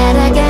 that